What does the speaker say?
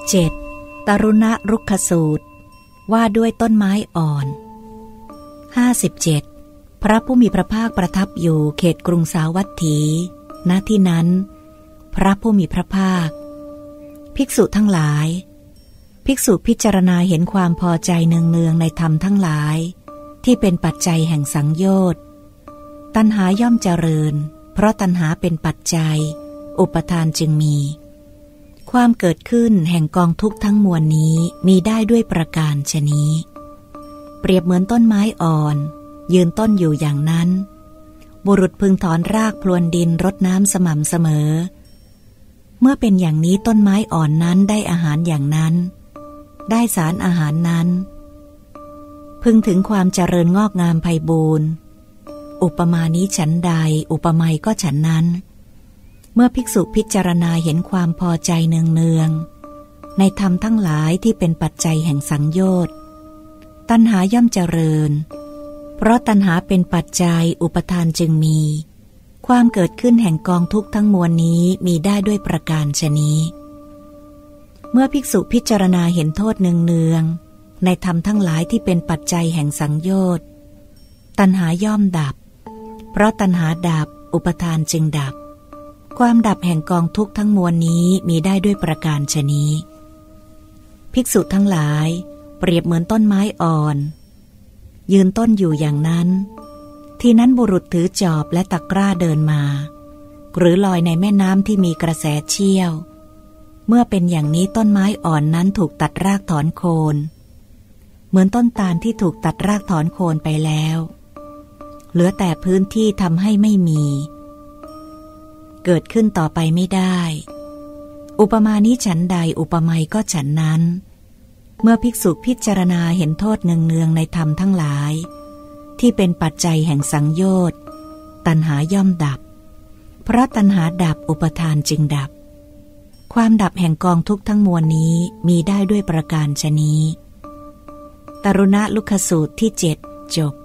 7. ตรุณรุกขสูตร ว่าด้วยต้นไม้อ่อน 57. พระผู้มีพระภาคประทับอยู่เขตกรุงสาวัตถี ณที่นั้น พระผู้มีพระภาค ภิกษุทั้งหลาย ภิกษุพิจารณาเห็นความพอใจเนืองๆในธรรมทั้งหลาย ที่เป็นปัจจัยแห่งสังโยชน์ตัณหาย่อมเจริญ เพราะตัณหาเป็นปัจจัย อุปทานจึงมี ความเกิดขึ้นแห่งกองทุกข์ทั้งมวลนี้มีได้ด้วยประการชนี้ เปรียบเหมือนต้นไม้อ่อน ยืนต้นอยู่อย่างนั้น บุรุษพึงถอนรากพลวนดินรดน้ำสม่ำเสมอ เมื่อเป็นอย่างนี้ต้นไม้อ่อนนั้นได้อาหารอย่างนั้น ได้สารอาหารนั้น พึงถึงความเจริญงอกงามไพบูรณ์อุปมานี้ฉันใด อุปไมยก็ฉันนั้น เมื่อภิกษุพิจารณาเห็นความพอใจเนืองๆ ในธรรมทั้งหลายที่เป็นปัจจัยแห่งสังโยชน์ตัณหาย่อมเจริญ เพราะตัณหาเป็นปัจจัยอุปทานจึงมี ความเกิดขึ้นแห่งกองทุกข์ทั้งมวลนี้มีได้ด้วยประการชนี้ เมื่อภิกษุพิจารณาเห็นโทษเนืองๆ ในธรรมทั้งหลายที่เป็นปัจจัยแห่งสังโยชน์ตัณหาย่อมดับ เพราะตัณหาดับอุปทานจึงดับ ความดับแห่งกองทุกข์ทั้งมวลนี้มีได้ด้วยประการชนี้ ภิกษุทั้งหลาย เปรียบเหมือนต้นไม้อ่อน ยืนต้นอยู่อย่างนั้น ที่นั้นบุรุษถือจอบและตะกร้าเดินมา หรือลอยในแม่น้ำที่มีกระแสเชี่ยว เมื่อเป็นอย่างนี้ต้นไม้อ่อนนั้นถูกตัดรากถอนโคน เหมือนต้นตาลที่ถูกตัดรากถอนโคนไปแล้ว เหลือแต่พื้นที่ทำให้ไม่มี เกิดขึ้นต่อไปไม่ได้ อุปมานี้ฉันใดอุปไมยก็ฉันนั้น เมื่อภิกษุพิจารณาเห็นโทษเนืองๆในธรรมทั้งหลาย ที่เป็นปัจจัยแห่งสังโยชน์ตัณหาย่อมดับ เพราะตัณหาดับอุปทานจึงดับ ความดับแห่งกองทุกข์ทั้งมวลนี้มีได้ด้วยประการชนี้ตรุณะลุคสูตรที่เจ็ดจบ